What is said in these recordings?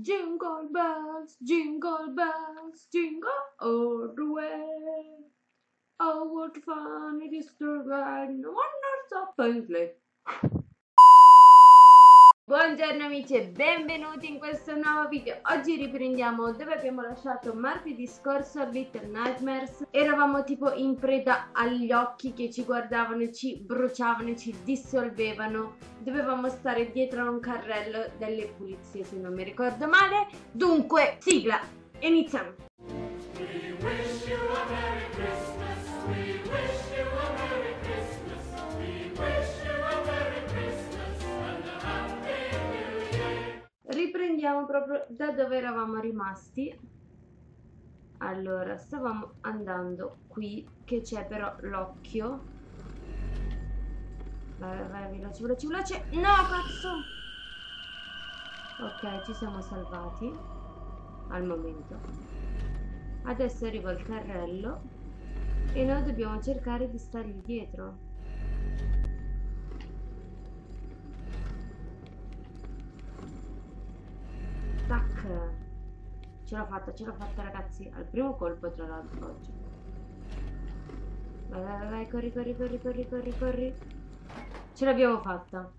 Jingle bells, jingle bells, jingle all the way. Oh, what fun it is to ride in a wonders open sleigh. Buongiorno amici e benvenuti in questo nuovo video. Oggi riprendiamo dove abbiamo lasciato martedì scorso a Little Nightmares. Eravamo tipo in preda agli occhi che ci guardavano e ci bruciavano e ci dissolvevano. Dovevamo stare dietro a un carrello delle pulizie se non mi ricordo male. Dunque, sigla, iniziamo. We wish you a Riprendiamo proprio da dove eravamo rimasti. Allora, stavamo andando qui, che c'è però l'occhio. Vai, vai, veloce, veloce, veloce. No, cazzo! Ok, ci siamo salvati. Al momento. Adesso arriva il carrello. E noi dobbiamo cercare di stargli dietro. Tac! Ce l'ho fatta, ce l'ho fatta ragazzi. Al primo colpo tra l'altro oggi. Vai, vai, vai, corri, corri, corri, corri, corri, corri. Ce l'abbiamo fatta.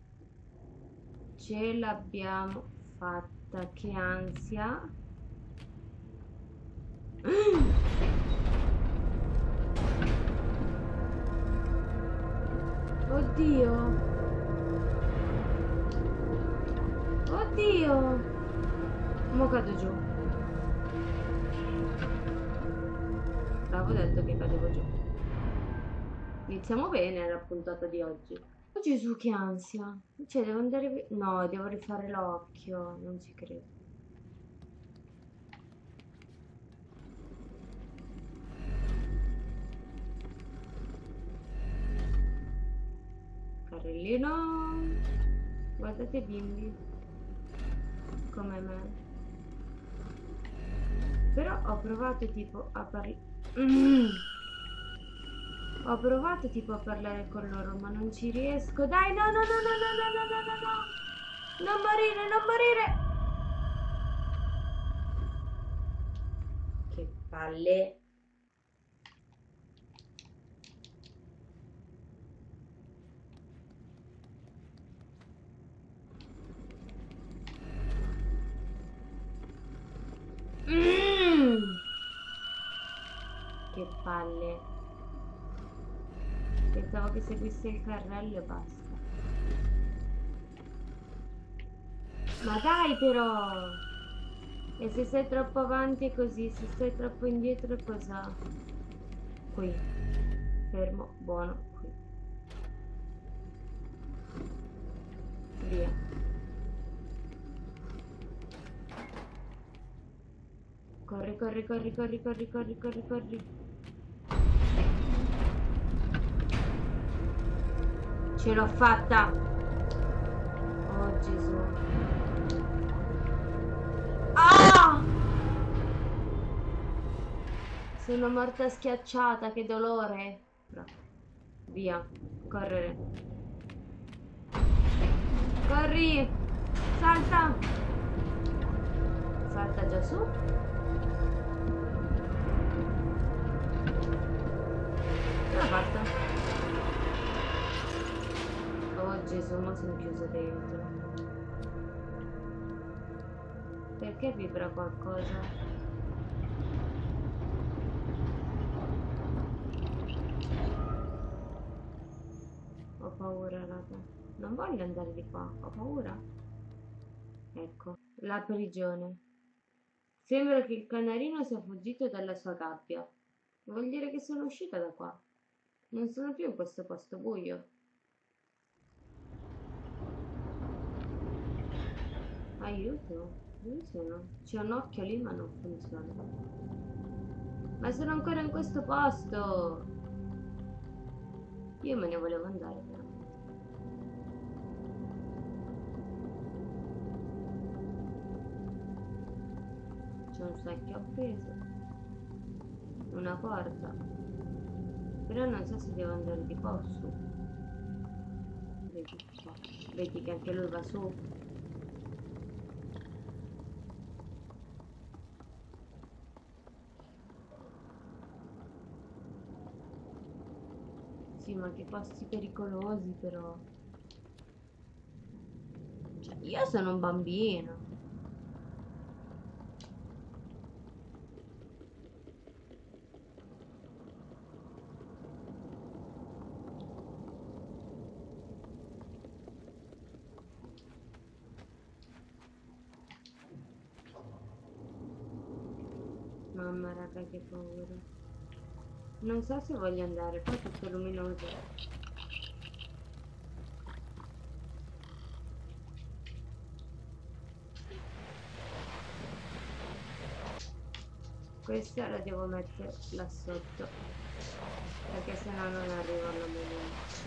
Ce l'abbiamo fatta. Che ansia. Oddio. Oddio. Mo cado giù. L'avevo detto che cadevo giù. Iniziamo bene la puntata di oggi. Oh Gesù, che ansia. Cioè, devo andare... No, devo rifare l'occhio. Non ci credo. Carrellino. Guardate bimbi. Come me. Però ho provato tipo a parlare... Ho provato tipo a parlare con loro, ma non ci riesco. Dai, no, no, no, no, no, no, no, no, no, no. Non morire, non morire. Che palle. Palle. Pensavo che seguisse il carrello e basta. Ma dai però! E se sei troppo avanti è così, se sei troppo indietro cosa? Qui. Fermo, buono, qui. Via. Corri, corri, corri, corri, corri, corri, corri, corri. Ce l'ho fatta! Oh Gesù. Ah! Sono morta schiacciata, che dolore. No. Via, correre. Corri! Salta! Salta già su. L'ho. Gesù, ma sono chiuso dentro. Perché vibra qualcosa? Ho paura, raga. Non voglio andare di qua, ho paura. Ecco, la prigione. Sembra che il canarino sia fuggito dalla sua gabbia. Vuol dire che sono uscita da qua. Non sono più in questo posto buio. Aiuto, dove sono? C'è un occhio lì ma non funziona. Ma sono ancora in questo posto! Io me ne volevo andare però. C'è un secchio appeso. Una porta. Però non so se devo andare di qua. Vedi. Vedi che anche lui va su. Sì, ma che posti pericolosi però. Cioè, io sono un bambino. Mamma raga che paura. Non so se voglio andare, qua è tutto luminoso. Questa la devo mettere là sotto. Perché sennò non arrivo alla momento.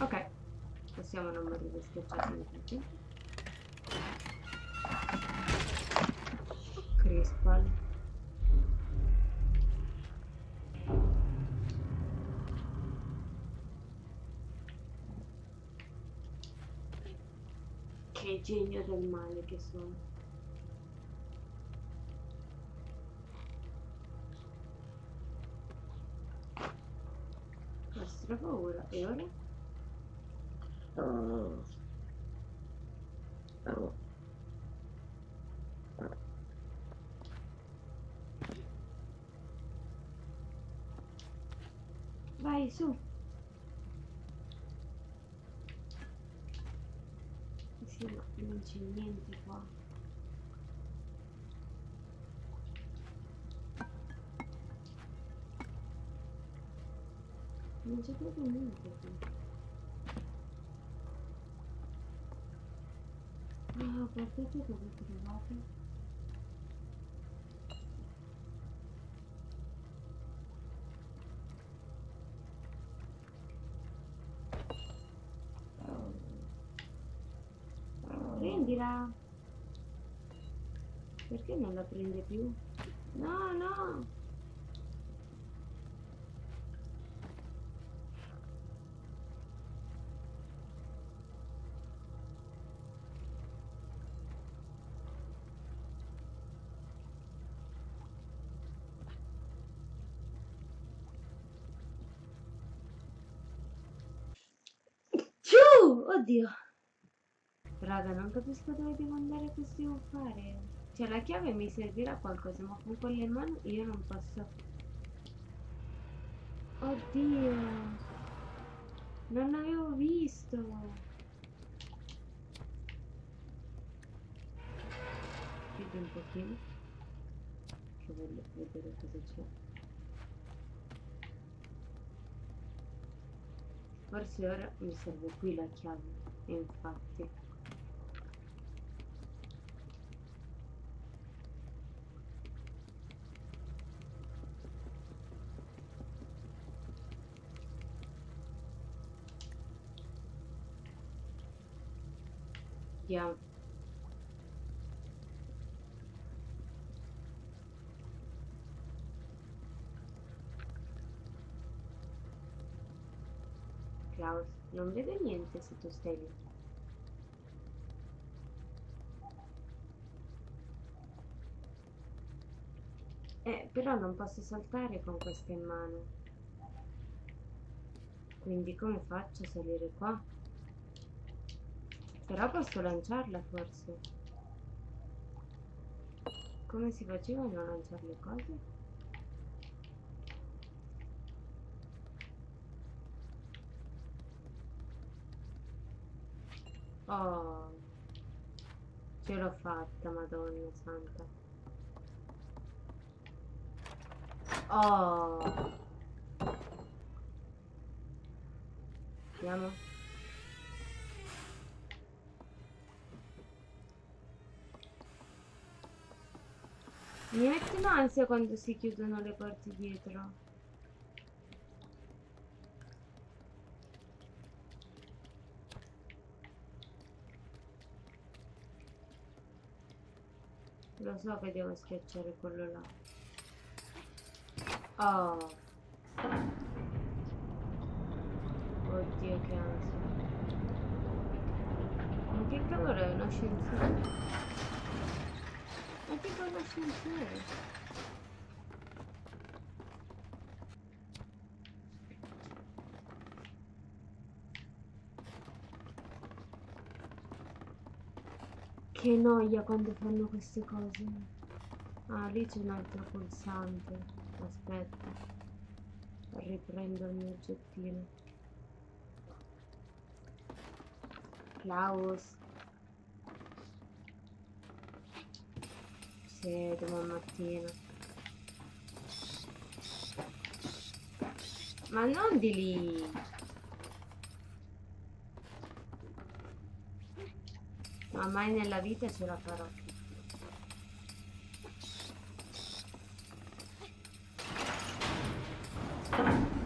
Ok. Possiamo non morire schiacciati in tutti. Crispal. Che genio del male che sono. Nostra paura. E ora? Vai, su. Sì, ma non c'è niente qua. Non c'è proprio niente qui. Ah, guardate dove ho Prendila! Perché non la prende più? No, no! Oddio! Raga, non capisco dove devo andare, cosa devo fare. Cioè, la chiave mi servirà qualcosa, ma con quelle mani io non posso... Oddio! Non avevo visto! Chiudi un pochino. Che voglio vedere cosa c'è. Forse ora mi serve qui la chiave, infatti. Andiamo. Klaus, non vedo niente se tu stai lì. Eh, però non posso saltare con questa in mano. Quindi come faccio a salire qua? Però posso lanciarla forse. Come si faceva a non lanciare le cose? Oh, ce l'ho fatta, Madonna Santa. Oh. Andiamo. Mi mettono ansia quando si chiudono le porte dietro. Lo so che devo schiacciare quello là. Oh. Oddio che ansia. Ma che cavolo è i think I left him here. Che noia quando fanno queste cose. Ah, lì c'è un altro pulsante. Aspetta. Riprendo il mio oggettino. Klaus. Sì, domani mattina. Ma non di lì. Ma mai nella vita ce la farò. Ma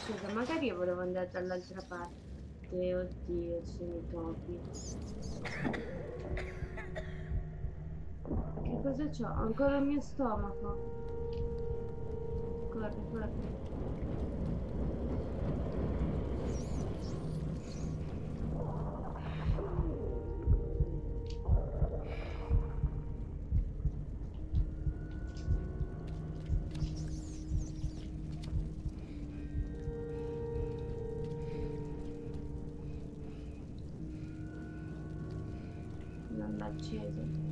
scusa, magari io volevo andare dall'altra parte. Oddio, sono i topi. Che cosa c'ho? Ancora il mio stomaco. Corri, corri. Non l'ha acceso. Ok.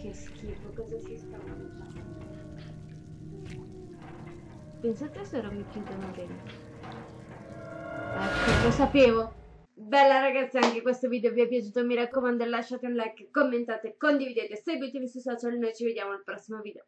Che schifo, cosa si sta mangiando? Pensate se non mi chiudono dentro. Ecco, lo sapevo. Bella ragazzi, anche questo video vi è piaciuto, mi raccomando lasciate un like, commentate, condividete, seguitemi sui social, noi ci vediamo al prossimo video.